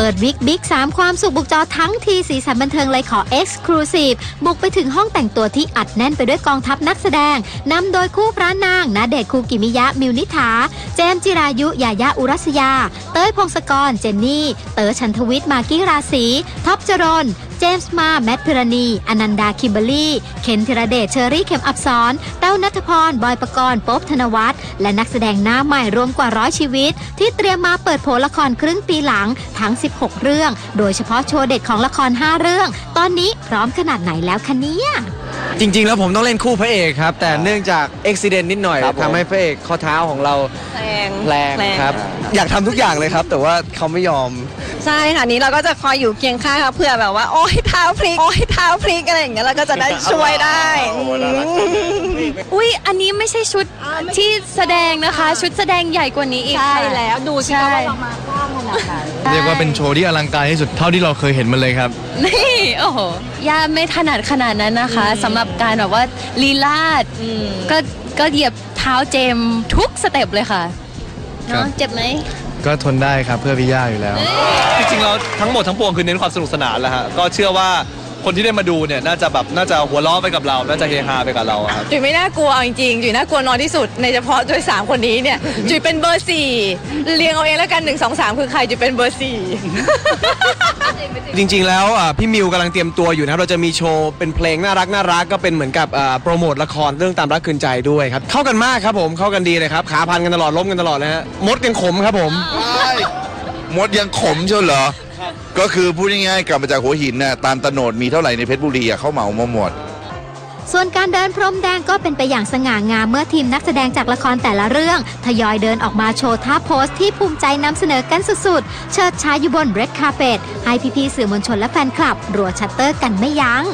เปิดวิกบิ๊กสามความสุขบุกจอทั้งทีสีสันบันเทิงเลยขอ exclusive บุกไปถึงห้องแต่งตัวที่อัดแน่นไปด้วยกองทัพนักแสดงนำโดยคู่พระนางณเดชน์คูกิมิยะมิวนิษฐาเจมจิรายุยายาอุรัสยา เต้ยพงศกร เจนนี่ เต๋อฉันทวิชช์มากี้ราศีท็อปจรณ เจมส์มา แมทภีรนีย์ อนันดาคิมเบอรรี่ เคนธีรเดชเชอรี่เข็มอัปสรเต้านัทพร บอยปกรณ์ป๊อบธนวรรธน์และนักแสดงหน้าใหม่รวมกว่าร้อยชีวิต ที่เตรียมมาเปิดโผละครครึ่งปีหลังทั้ง 16 เรื่อง โดยเฉพาะโชว์เด็ดของละคร 5 เรื่อง ตอนนี้พร้อมขนาดไหนแล้วคะเนี่ยจริง ๆ แล้วผมต้องเล่นคู่พระเอกครับ แต่เนื่องจากอุบิเหตุนิดหน่อยครับผม ทำให้พระเอกข้อเท้าของเราแรงแรงครับ อยากทำทุกอย่างเลยครับ แต่ว่าเขาไม่ยอม ใช่ค่ะนี้เราก็จะคอยอยู่เคียงข้างค่ะเผื่อแบบว่า โอ้ยเท้าพลิกโอ้ยเท้าพลิกอะไรอย่างเงี้ยเราก็จะได้ช่วยได้อุ้ยอันนี้ไม่ใช่ชุดที่แสดงนะคะ ชุดแสดงใหญ่กว่านี้อีกใช่ค่ะแล้วดูสิใช่คะว่าเรามากว้างขนาดไหนเรียกว่าเป็นโชว์ที่อลังการที่สุดเท่าที่เราเคยเห็นมาเลยครับ นี่โอ้โหย่าไม่ถนัดขนาดนั้นนะคะสำหรับการแบบว่าลีลาดก็ก็เหยียบเท้าเจมส์ทุกสเต็ปเลยค่ะ ครับเนาะเจ็บไหม ก็ทนได้ครับเพื่อพี่ย่าอยู่แล้ว จริงๆแล้วทั้งหมดทั้งปวงคือเน้นความสนุกสนานแหละฮะก็เชื่อว่าคนที่ได้มาดูเนี่ยน่าจะแบบน่าจะหัวเราะไปกับเรา น่าจะเฮฮาไปกับเราอะครับ จุ๋ยไม่น่ากลัวเอาจริงๆจุ๋ยน่ากลัวน้อยที่สุดในเฉพาะโดยสามคนนี้เนี่ย จุ๋ยเป็นเบอร์สี่เรียงเอาเองแล้วกันหนึ่งสองสามคือใครจุ๋ยเป็นเบอร์สี่ จริง ๆ แล้วอะพี่มิวกำลังเตรียมตัวอยู่นะครับเราจะมีโชว์เป็นเพลงน่ารักน่ารักก็เป็นเหมือนกับอ่าโปรโมทละครเรื่องตามรักคืนใจด้วยครับเข้ากันมากครับผมเข้ากันดีเลยครับขาพันกันตลอดล้มกันตลอดนะฮะมดกันขมครับผม ใช่มดยังขมเชียวเหรอ ก็คือพูดง่ายๆกลับมาจากหัวหินน่ะตาลโตนดมีเท่าไหร่ในเพชรบุรีอะเขาเหมามาหมด ส่วนการเดินพรมแดงก็เป็นไปอย่างสง่างามเมื่อทีมนักแสดงจากละครแต่ละเรื่องทยอยเดินออกมาโชว์ท่า pose ที่ภูมิใจนำเสนอกันสุดๆ เชิดชายอยู่บน red carpet ให้พี่ๆสื่อมวลชนและแฟนคลับรัวชัตเตอร์กันไม่ยั้ง